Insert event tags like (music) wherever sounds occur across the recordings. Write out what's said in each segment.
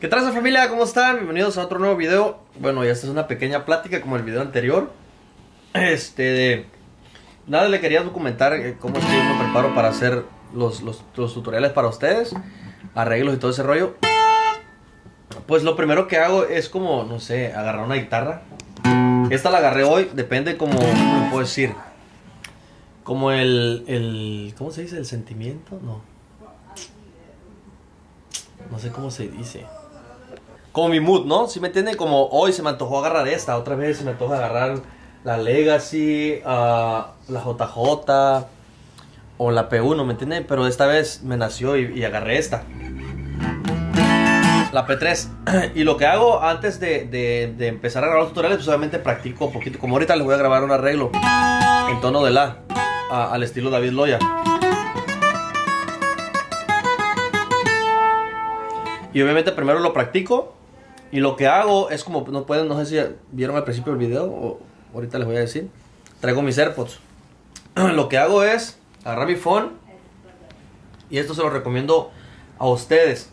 ¿Qué tal familia? ¿Cómo están? Bienvenidos a otro nuevo video. Bueno, ya esta es una pequeña plática como el video anterior. Este. Nada, le quería documentar eh, cómo es me preparo para hacer los, los, los tutoriales para ustedes. Arreglos y todo ese rollo. Pues lo primero que hago es como, no sé, agarrar una guitarra. Esta la agarré hoy, depende como, ¿cómo puedo decir? Como el, el, ¿cómo se dice? ¿El sentimiento? No. No sé cómo se dice. Como mi mood, ¿no? Si me entienden? Como hoy se me antojó agarrar esta, otra vez se me antoja agarrar la Legacy, ah, la JJ o la P1, ¿me entienden? Pero esta vez me nació y, agarré esta la P3. (clears throat) Y lo que hago antes de, de, empezar a grabar los tutoriales, pues obviamente practico un poquito. Como ahorita les voy a grabar un arreglo en tono de La, al estilo David Loya. Y obviamente primero lo practico. Y lo que hago es como, no pueden, no sé si vieron al principio del video, o ahorita les voy a decir. Traigo mis AirPods. (clears throat) lo que hago es agarrar mi phone. Y esto se lo recomiendo a ustedes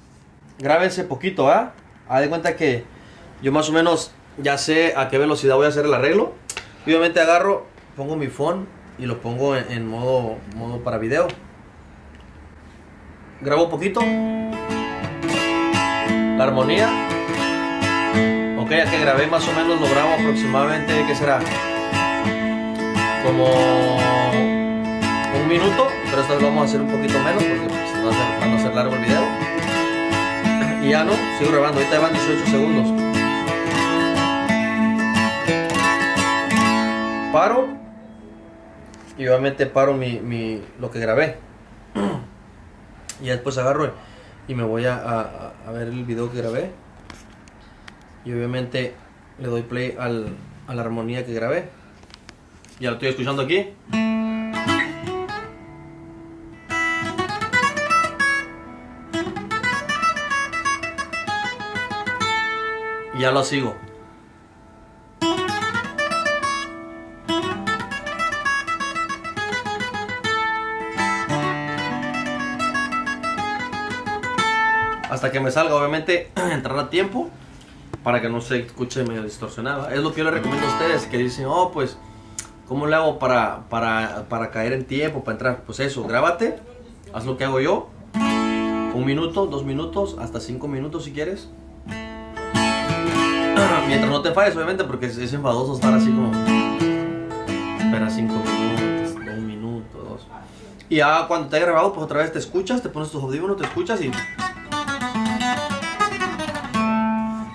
grábense poquito, ¿ah? Haz de cuenta que yo más o menos ya sé a qué velocidad voy a hacer el arreglo. obviamente agarro, pongo mi phone y lo pongo en, modo, modo para video. Grabo poquito. La armonía. Ok, ya que grabé más o menos lo grabo aproximadamente, ¿qué será? Como un minuto, pero esto lo vamos a hacer un poquito menos porque pues, no para no hacer largo el video. (clears throat) Y ya no, sigo grabando, ahorita van 18 segundos. Paro. Y obviamente paro mi, lo que grabé. (clears throat) y después agarro y me voy a, a, a, ver el video que grabé. Y obviamente le doy play al, a la armonía que grabé. Ya lo estoy escuchando aquí. Ya lo sigo. Hasta que me salga, obviamente, (clears throat) entrar a tiempo para que no se escuche medio distorsionada. Es lo que yo les recomiendo a ustedes que dicen, oh, pues, ¿cómo le hago para, para, para caer en tiempo, para entrar? Pues eso, grábate, haz lo que hago yo. Un minuto, dos minutos, hasta cinco minutos si quieres. (clears throat) Mientras no te falles, obviamente, porque es, enfadoso estar así como. Espera cinco minutos, un minuto, dos. Y ya cuando te haya grabado, pues otra vez te escuchas, te pones tus audífonos, te escuchas y.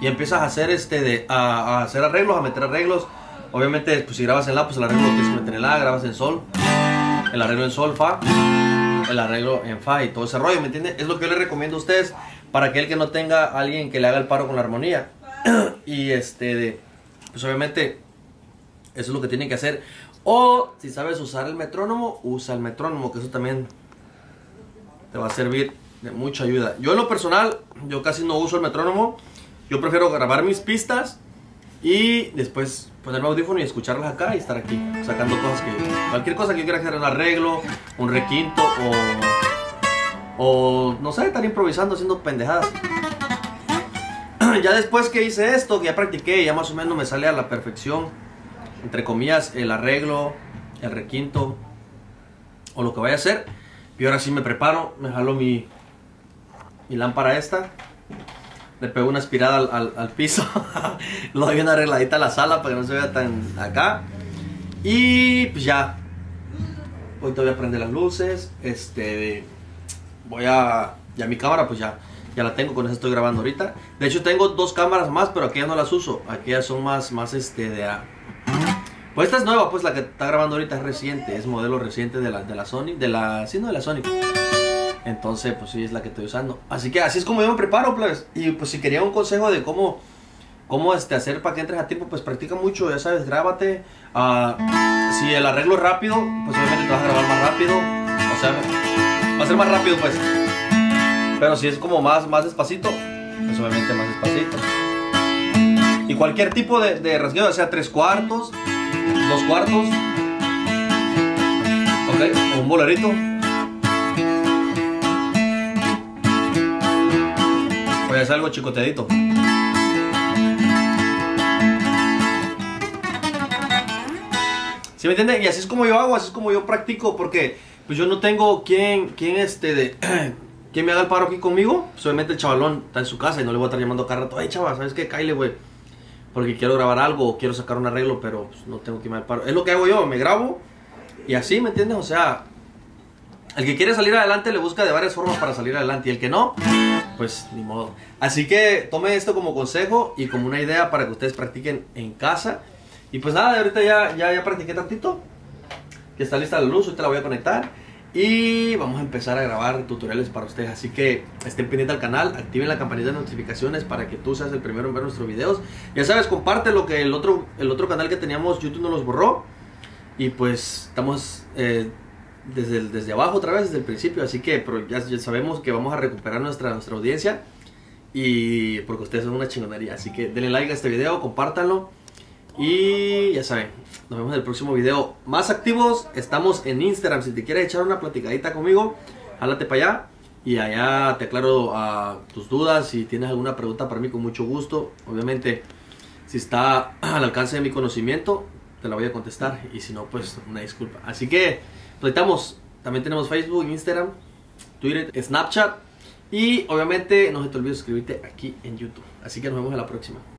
Y empiezas a hacer este de. A, a hacer arreglos, a meter arreglos. Obviamente, pues si grabas en La, pues el arreglo lo tienes que meter en La, grabas en Sol. El arreglo en Sol, Fa. El arreglo en Fa y todo ese rollo, ¿me entiendes? Es lo que yo les recomiendo a ustedes para aquel que no tenga alguien que le haga el paro con la armonía. (clears throat) y este, de, pues obviamente, eso es lo que tienen que hacer. O si sabes usar el metrónomo, usa el metrónomo, que eso también te va a servir de mucha ayuda. Yo en lo personal, yo casi no uso el metrónomo. Yo prefiero grabar mis pistas y después ponerme audífono y escucharlas acá y estar aquí sacando cosas que cualquier cosa que yo quiera hacer un arreglo, un requinto o o no sé, estar improvisando haciendo pendejadas (clears throat) ya después que hice esto, que ya practiqué, ya más o menos me sale a la perfección, entre comillas, el arreglo, el requinto o lo que vaya a hacer. Y ahora sí me preparo, me jalo mi, mi lámpara esta, le pego una aspirada al, al, piso, (laughs) lo doy una arregladita a la sala para que no se vea tan acá. Y pues ya, hoy voy a prender las luces, este, voy a, ya mi cámara pues ya ya la tengo, con esa estoy grabando ahorita. De hecho tengo dos cámaras más, pero aquí ya no las uso. Aquí ya son más, más este de... (clears throat) Pues esta es nueva, pues la que está grabando ahorita es reciente, es modelo reciente de la, de la Sony, de la... Sí, no, de la Sony. Entonces, pues sí, es la que estoy usando. Así que así es como yo me preparo, pues. Y pues si quería un consejo de cómo, cómo este, hacer para que entres a tiempo, pues practica mucho, ya sabes, grábate. Uh, si el arreglo es rápido, pues obviamente te vas a grabar más rápido. O sea, va a ser más rápido, pues. Pero si es como más, más despacito, pues obviamente más despacito. Y cualquier tipo de, de rasgueo, sea tres cuartos, dos cuartos, ok, o un bolerito. Hacer algo chicoteadito. ¿Sí me entienden? Y así es como yo hago, así es como yo practico, porque pues yo no tengo quien, quien este de... (clears throat) quien me haga el paro aquí conmigo, pues el chavalón está en su casa y no le voy a estar llamando cada rato, ay chaval, ¿sabes qué? Kyle, güey, porque quiero grabar algo o quiero sacar un arreglo, pero pues, no tengo que irme al paro. Es lo que hago yo, me grabo y así, ¿me entiendes? O sea, el que quiere salir adelante le busca de varias formas para salir adelante y el que no, pues ni modo. Así que tome esto como consejo y como una idea para que ustedes practiquen en casa. Y pues nada, ahorita ya, ya, ya practiqué tantito, que está lista la luz, ahorita la voy a conectar. Y vamos a empezar a grabar tutoriales para ustedes. Así que estén pendientes al canal, activen la campanita de notificaciones para que tú seas el primero en ver nuestros videos. Ya sabes, comparte lo que el otro, el otro canal que teníamos, YouTube no los borró. Y pues estamos eh, desde, desde abajo otra vez, desde el principio. Así que ya, sabemos que vamos a recuperar nuestra, nuestra audiencia. Y porque ustedes son una chingonería. Así que denle like a este video, compártanlo. Y ya saben, nos vemos en el próximo video. Más activos, estamos en Instagram. Si te quieres echar una platicadita conmigo, jálate para allá. Y allá te aclaro a tus dudas. Si tienes alguna pregunta para mí, con mucho gusto. Obviamente, si está (clears throat) al alcance de mi conocimiento, te la voy a contestar. Y si no, pues una disculpa. Así que, pues estamos. También tenemos Facebook, Instagram, Twitter, Snapchat. Y obviamente, no se te olvide suscribirte aquí en YouTube. Así que nos vemos en la próxima.